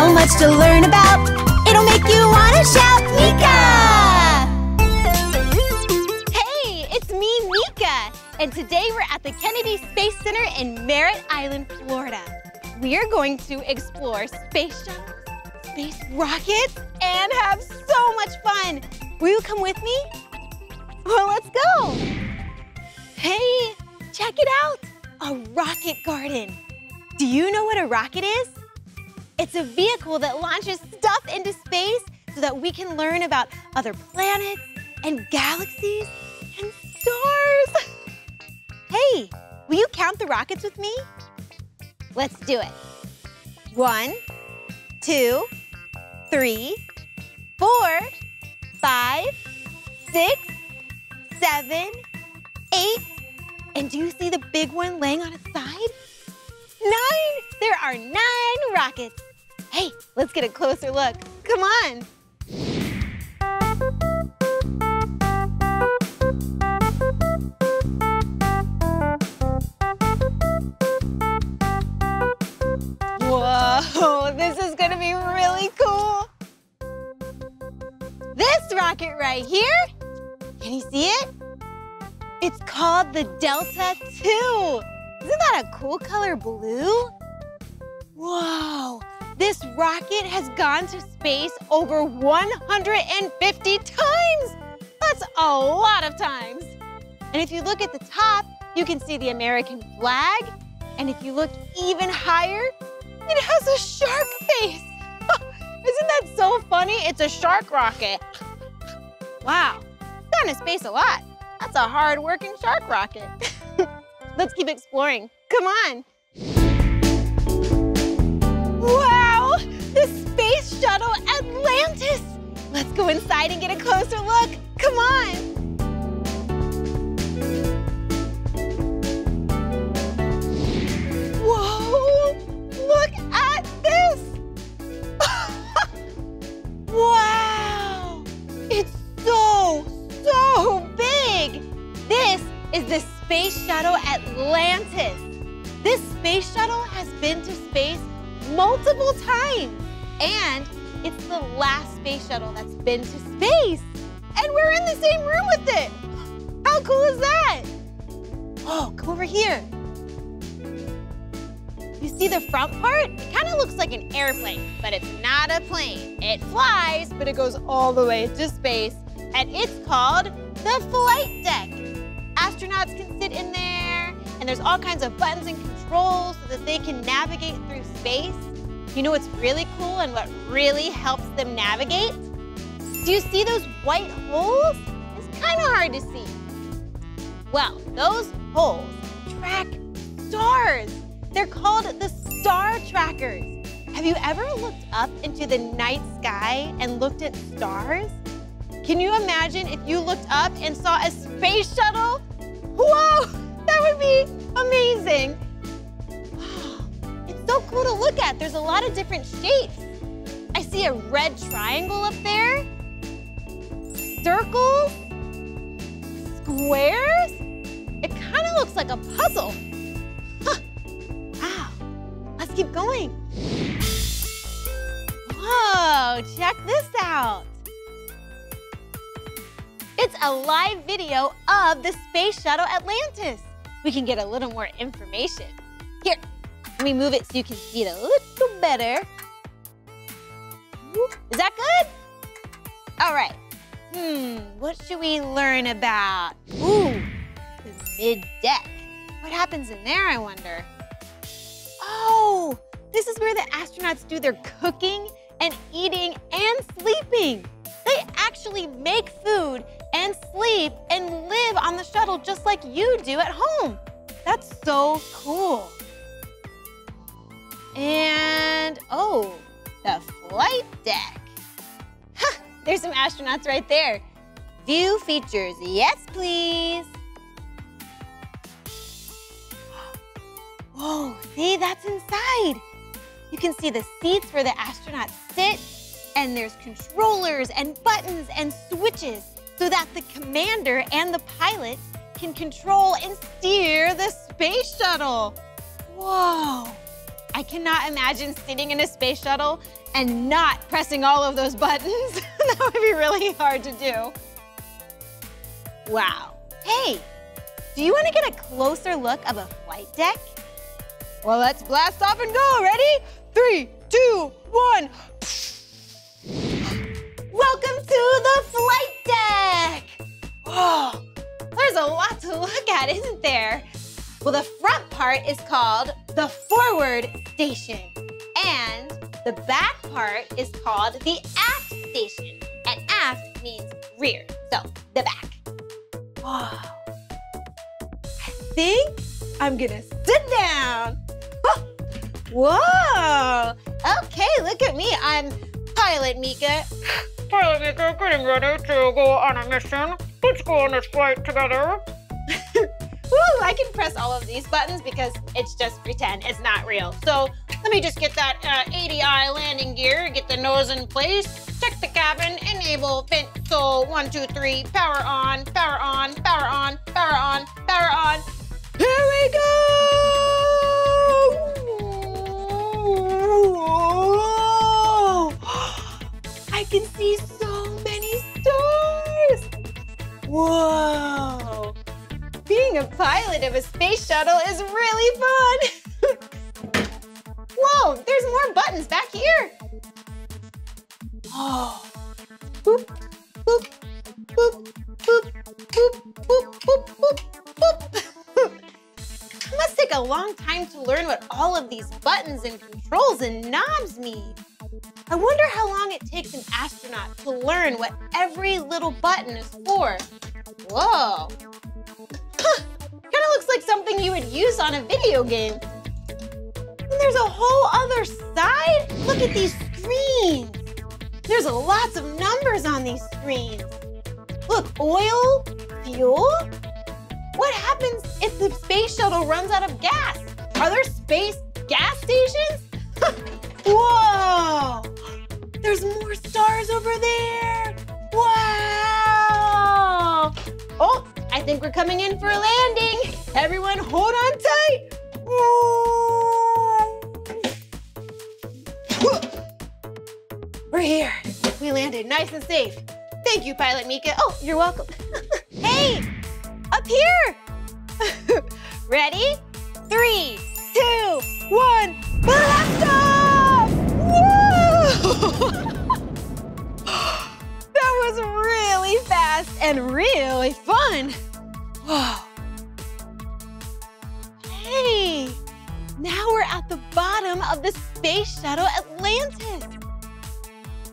so much to learn about. It'll make you want to shout, Meekah! Hey, it's me, Meekah. And today we're at the Kennedy Space Center in Merritt Island, Florida. We are going to explore space shuttles, space rockets, and have so much fun. Will you come with me? Well, let's go. Hey, check it out, a rocket garden. Do you know what a rocket is? It's a vehicle that launches stuff into space so that we can learn about other planets and galaxies and stars. Hey, will you count the rockets with me? Let's do it. One, two, three, four, five, six, seven, eight, and do you see the big one laying on its side? Nine! There are nine rockets. Hey, let's get a closer look. Come on. Whoa, this is gonna be really cool. This rocket right here, can you see it? It's called the Delta II. Isn't that a cool color blue? Whoa, this rocket has gone to space over 150 times. That's a lot of times. And if you look at the top, you can see the American flag. And if you look even higher, it has a shark face. Isn't that so funny? It's a shark rocket. Wow, gone to space a lot. That's a hard-working shark rocket. Let's keep exploring. Come on. Inside and get a closer look. Come on. Whoa, look at this. wow, it's so, so big. This is the Space Shuttle Atlantis. This space shuttle has been to space multiple times. And it's the last space shuttle that's been to space. And we're in the same room with it. How cool is that? Oh, come over here. You see the front part? It kind of looks like an airplane, but it's not a plane. It flies, but it goes all the way to space. And it's called the flight deck. Astronauts can sit in there, and there's all kinds of buttons and controls so that they can navigate through space. You know what's really cool and what really helps them navigate? Do you see those white holes? It's kind of hard to see. Well, those holes track stars. They're called the star trackers. Have you ever looked up into the night sky and looked at stars? Can you imagine if you looked up and saw a space shuttle? Whoa, that would be amazing. So cool to look at. There's a lot of different shapes. I see a red triangle up there, circles, squares. It kind of looks like a puzzle. Huh. Wow, let's keep going. Whoa, check this out. It's a live video of the Space Shuttle Atlantis. We can get a little more information. Here, let me move it so you can see it a little better. Is that good? All right. Hmm, what should we learn about? Ooh, the mid-deck. What happens in there, I wonder? Oh, this is where the astronauts do their cooking and eating and sleeping. They actually make food and sleep and live on the shuttle just like you do at home. That's so cool. And, oh, the flight deck. Huh, there's some astronauts right there. View features, yes please. Whoa, see, that's inside. You can see the seats where the astronauts sit, and there's controllers and buttons and switches so that the commander and the pilot can control and steer the space shuttle. Whoa, I cannot imagine sitting in a space shuttle and not pressing all of those buttons. that would be really hard to do. Wow. Hey, do you want to get a closer look of a flight deck? Well, let's blast off and go. Ready? Three, two, one. Welcome to the flight deck. Oh, there's a lot to look at, isn't there? Well, the front part is called the forward station. And the back part is called the aft station. And aft means rear, so the back. Wow. I think I'm gonna sit down. Whoa! Okay, look at me. I'm Pilot Meekah. Pilot Meekah, getting ready to go on a mission. Let's go on this flight together. These buttons because it's just pretend, it's not real. So let me just get that uh, ADI landing gear, get the nose in place, check the cabin, enable vent so one, two, three, power on, power on, power on, power on, power on. Here we go! I can see so many stars! Whoa! Being a pilot of a space shuttle is really fun! Whoa, there's more buttons back here! Oh. It must take a long time to learn what all of these buttons and controls and knobs mean. I wonder how long it takes an astronaut to learn what every little button is for. Whoa. Like something you would use on a video game. And there's a whole other side. Look at these screens. There's lots of numbers on these screens. Look, oil, fuel. What happens if the space shuttle runs out of gas? Are there space gas stations? Whoa! There's more stars over there. Wow! Oh, I think we're coming in for a landing. Everyone hold on tight. We're here. We landed nice and safe. Thank you, Pilot Meekah. Oh, you're welcome. hey, up here. Ready? Three, two, one, blast and really fun. Whoa. Hey, now we're at the bottom of the space shuttle Atlantis.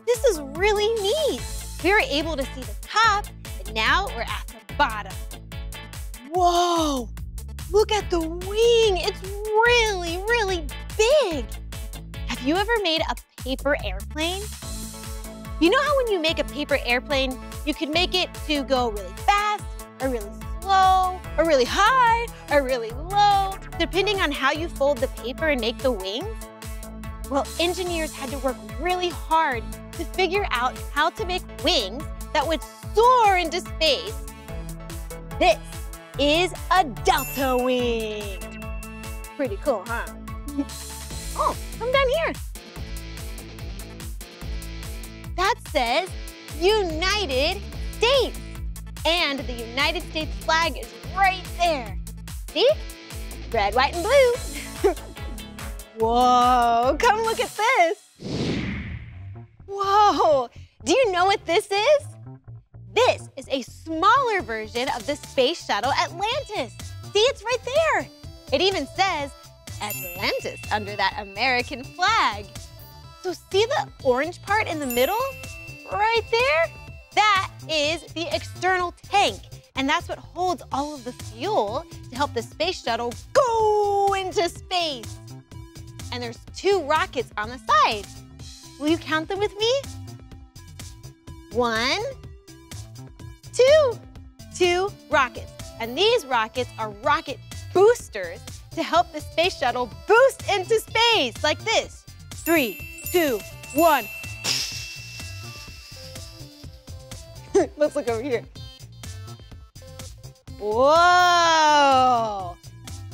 This is really neat. We were able to see the top, and now we're at the bottom. Whoa, look at the wing. It's really, really big. Have you ever made a paper airplane? You know how when you make a paper airplane, you can make it to go really fast or really slow or really high or really low, depending on how you fold the paper and make the wings? Well, engineers had to work really hard to figure out how to make wings that would soar into space. This is a delta wing. Pretty cool, huh? oh, come down here. That says United States. And the United States flag is right there. See? Red, white, and blue. Whoa, come look at this. Whoa, do you know what this is? This is a smaller version of the space shuttle Atlantis. See, it's right there. It even says Atlantis under that American flag. So see the orange part in the middle? Right there? That is the external tank. And that's what holds all of the fuel to help the space shuttle go into space. And there's two rockets on the side. Will you count them with me? One, two, two rockets. And these rockets are rocket boosters to help the space shuttle boost into space like this. Three, two, one. Let's look over here. Whoa!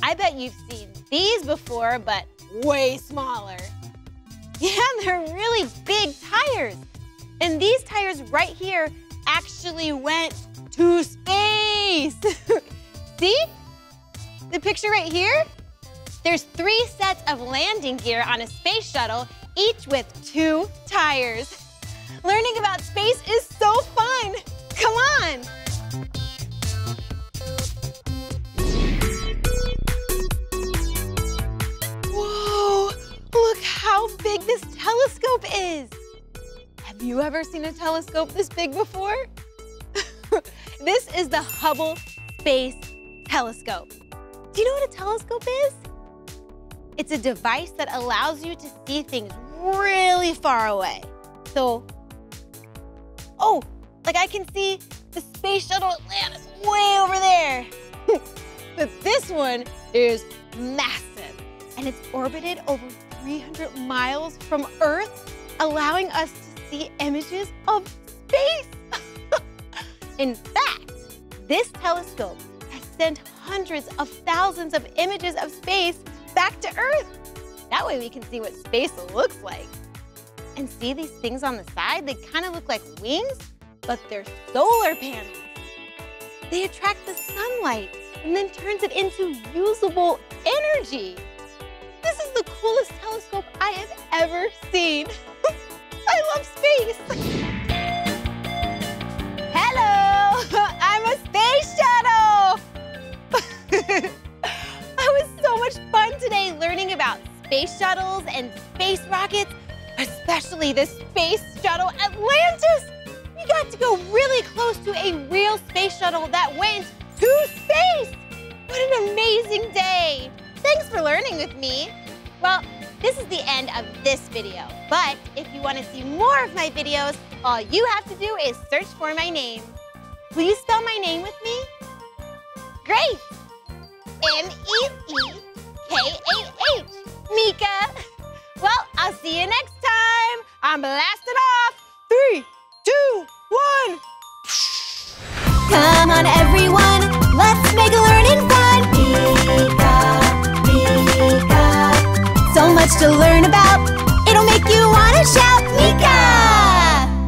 I bet you've seen these before, but way smaller. Yeah, they're really big tires. And these tires right here actually went to space. See? The picture right here? There's three sets of landing gear on a space shuttle, each with two tires. Learning about space is so fun. Come on. Whoa, look how big this telescope is. Have you ever seen a telescope this big before? this is the Hubble Space Telescope. Do you know what a telescope is? It's a device that allows you to see things really far away. So, oh, like I can see the space shuttle Atlantis way over there. but this one is massive and it's orbited over 300 miles from Earth, allowing us to see images of space. In fact, this telescope has sent hundreds of thousands of images of space back to Earth. That way we can see what space looks like. And see these things on the side? They kind of look like wings, but they're solar panels. They attract the sunlight and then turns it into usable energy. This is the coolest telescope I have ever seen. I love space. Hello, I'm a space shuttle. It was so much fun today learning about space shuttles and space rockets, especially the space shuttle Atlantis. We got to go really close to a real space shuttle that went to space. What an amazing day. Thanks for learning with me. Well, this is the end of this video, but if you want to see more of my videos, all you have to do is search for my name. Will you spell my name with me? Great! M-E-E-K-A-H, Meekah. I'll see you next time. I'm blasting off. Three, two, one. Come on, everyone. Let's make learning fun. Meekah, Meekah. So much to learn about. It'll make you want to shout, Meekah!